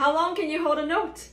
How long can you hold a note?